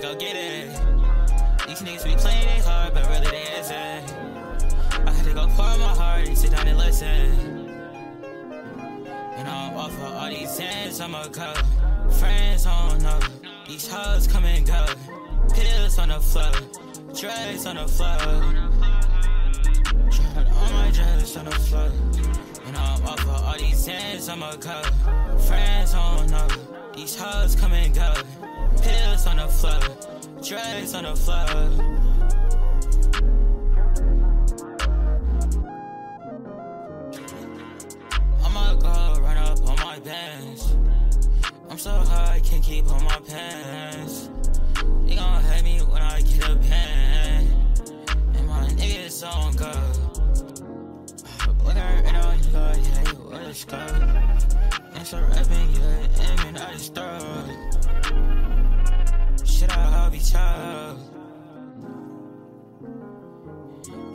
go get it. These niggas be playing it hard, but really they isn't. I had to go pour my heart and sit down and listen. And I'm off of all these sins, I'ma go. Friends don't know. These hoes come and go. Pills on the floor, drugs on the floor. Tried all my drugs on the floor. And I'm off of all these sins, I'ma go. Friends don't know. These hoes come and go. Pills on the floor, drugs on the floor. I'ma go run up on my bands. I'm so high, can't keep on my pants. They gon' hate me when I get a pen. And my niggas on go. Look at her now, you got hey, what a scar. And so rapping, yeah, aiming at his throat. I'll child.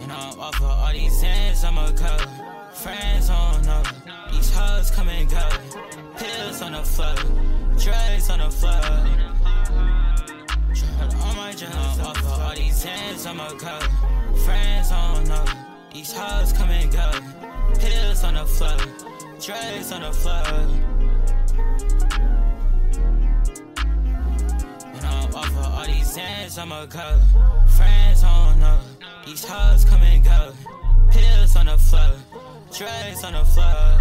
And I'm off of all these hands, I'ma go. Friends don't know. These hoes come and go. Pills on the floor, drugs on the floor. All my drugs off of all these hands, I'ma go. Friends don't know. These hoes come and go. Pills on the floor, drugs on the floor. These I'ma go. Friends don't know. These hoes come and go. Pills on the floor, drugs on the floor.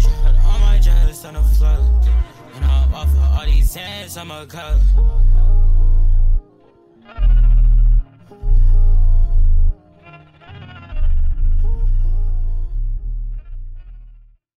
Tried all my drugs on the floor. And I'm off of all these hands, I'ma go.